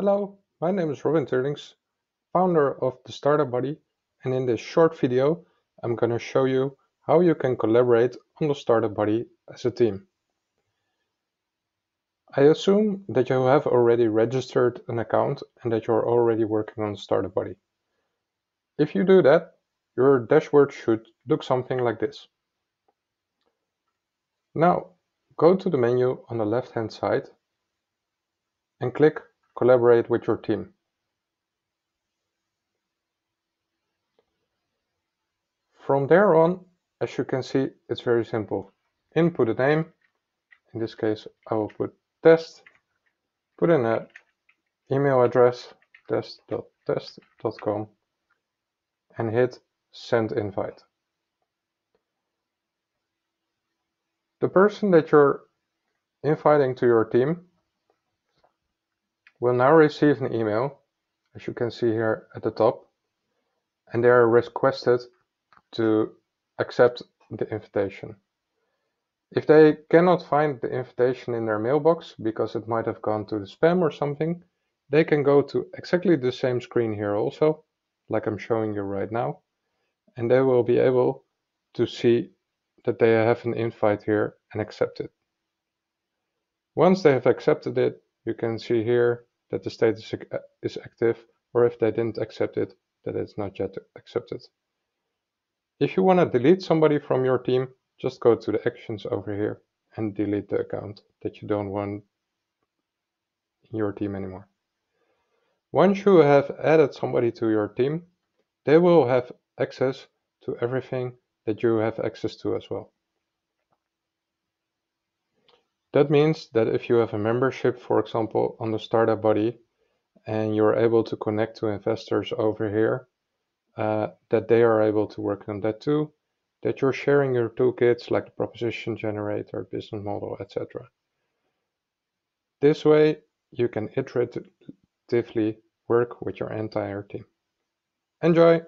Hello, my name is Robin Teirlinckx, founder of the Startup Buddy, and in this short video I'm going to show you how you can collaborate on the Startup Buddy as a team. I assume that you have already registered an account and that you're already working on Startup Buddy. If you do that, your dashboard should look something like this. Now, go to the menu on the left hand side and click collaborate with your team. From there on, as you can see, it's very simple. Input a name, in this case I will put test, put in an email address, test.test.com, and hit send invite. The person that you're inviting to your team will now receive an email, as you can see here at the top, and they are requested to accept the invitation. If they cannot find the invitation in their mailbox because it might have gone to the spam or something, they can go to exactly the same screen here also, like I'm showing you right now, and they will be able to see that they have an invite here and accept it. Once they have accepted it, you can see here that the status uh, is active or if they didn't accept it, that it's not yet accepted. If you want to delete somebody from your team, just go to the actions over here and delete the account that you don't want in your team anymore. Once you have added somebody to your team, they will have access to everything that you have access to as well. That means that if you have a membership, for example, on the Startup Buddy, and you're able to connect to investors over here, uh, that they are able to work on that too, that you're sharing your toolkits like the proposition generator, business model, etc. This way, you can iteratively work with your entire team. Enjoy!